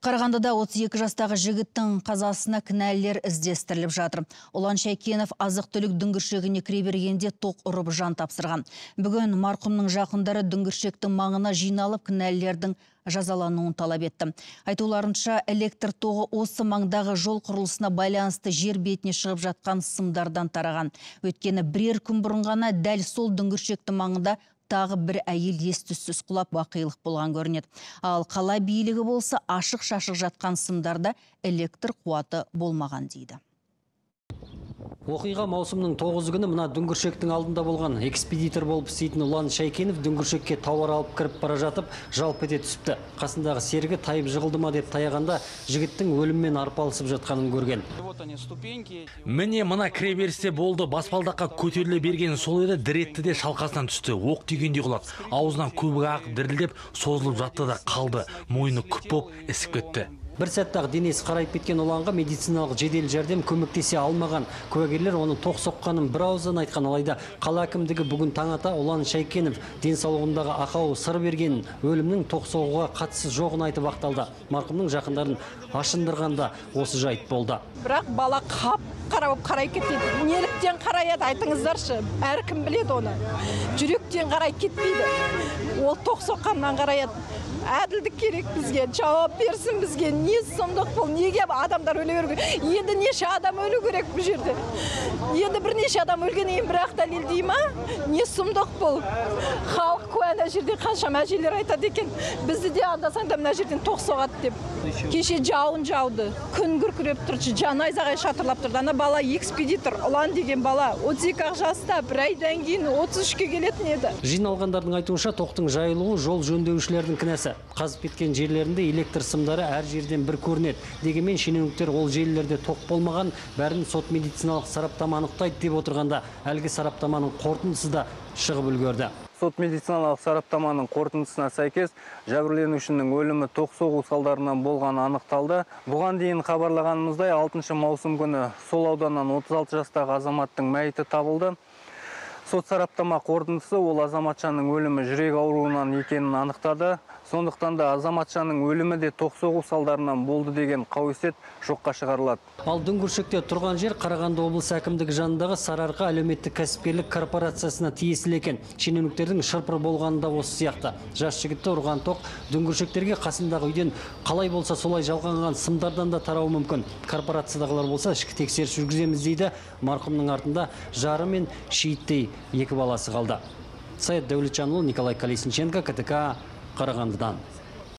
Қарағандыда 32 жастағы жігіттің қазасына кінәлілер іздестіріліп жатыр. Ұлан Шайкенов азық түлік дүңгіршегіне кіре бергенде тоқ ұрып жан тапсырған. Бүгін марқұмның жақындары дүңгіршектің маңына жиналып кінәлілердің жазалануын талап етті. Айтуларынша электр тоғы осы маңдағы жол құрылысына байланысты жер бетіне шығып жатқан сымдардан тараған. Өйткені бірер күн бұрын ғана дәл сол дүңгіршектің маңында тағы бір әйел ес-түссіз құлап бақилық болған көрінеді. Ал қала билігі болса ашық шашық жатқан сымдарда электр қуаты болмаған дейді. Оқиға маусымның 9 күні мына дүңгіршектің алдында болған. Экспедитор болып істейтін Ұлан Шайкенов дүңгіршекке тауар алып кіріп бара жатып, жалп ете түсіпті. Қасындағы серігі тайып жығылды ма деп таяғанда жігіттің өліммен арпалысып жатқанын көрген. Міне мына кіреберісте болды. Баспалдаққа көтеріле берген сол еді діретті де шалқасынан түсті. Оқ тигендей құлады аузынан көбік ағып дірілдеп созылып жатты да қалды. Мойны күп болып ісіп кетті. Бір сәтте ақ денесі қарайып кеткен ұланға медициналық жедел жәрдем көмектесе алмаған. Куәгерлер оның тоқ соққанын бір ауыздан айтқан алайда қала әкімдігі бүгін таң ата ұлан шайкенов денсаулығындағы ақауы сыр берген өлімнің тоқ соғуға қатысы жоғын айтып ақталды. Марқұмның жақындарын ашындырғанда осы жайт болды. Бірақ бала қап қара болып қарай кетеді неліктен қараяды айтыңыздаршы. Әркім біледі оны? Жүректен қарай кетпейді. Ол тоқ соққаннан қараяды әділдік керек бізге жауап берсін бізге. Не сұмдық бұл? Неге адамдар өле беру енді неше адам өлу керек бұл жерде? Енді бірнеше адам өлгеннен кейін бірақ дәлелдей ма? Не сұмдық бұл? Жерде қаншама әжелер айтады екен. Бізді де анда санда мына жерден тоқ соғады деп. Кеше жауын жауды күн күркіреп тұрды. Жан найзағай шатырлап тұрды. Ана бала экспедитор ұлан деген бала. отыз екі ақ жаста бір айдан кейін отыз үшке келетін еді. Жиналғандардың айтуынша тоқтың жайылуы жол жөндеушілердің кінәсі. Қазып кеткен жерлерінде электр сымдары әр жерден бір көрінеді. Дегенмен шенеуніктер ол желілерде тоқ болмаған бәрін сот медициналық сараптама анықтайды деп отырғанда әлгі сараптаманың қорытындысы да шығып үлгерді. Сот медициналық сараптаманың қорытындысына сәйкес жәбірленушінің өлімі тоқ соғу салдарынан болғаны анықталды. Бұған дейін хабарлағанымыздай 6 маусым күні сол ауданнан 36 жастағы азаматтың мәйіті табылды. Сот сараптама қорытындысы ол азаматшаның өлімі жүрек ауруынан екенін анықтады. Сондықтан да азаматшаның өлімі де тоқ соғу салдарынан болды деген қауесет жоққа шығарылады. Ал дүңгіршекте тұрған жер қарағанды облысы әкімдігі жанындағы сарыарқа әлеуметтік кәсіпкерлік корпорациясына тиесілі екен. Шенеуніктердің шырпыр болғаны да осы сияқты. Жас жігітті ұрған тоқ дүңгіршектерге қасындағы үйден қалай болса солай жалғанған сымдардан да тарауы мүмкін. Корпорациядағылар болса ішкі тексеріс жүргіземіз дейді. Марқұмның артында жары мен шейіттей. Екі баласы қалды. Саят дәулетжанұлы николай колесниченко ктк қарағандыдан.